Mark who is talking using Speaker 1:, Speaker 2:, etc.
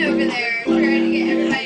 Speaker 1: over there trying to get everybody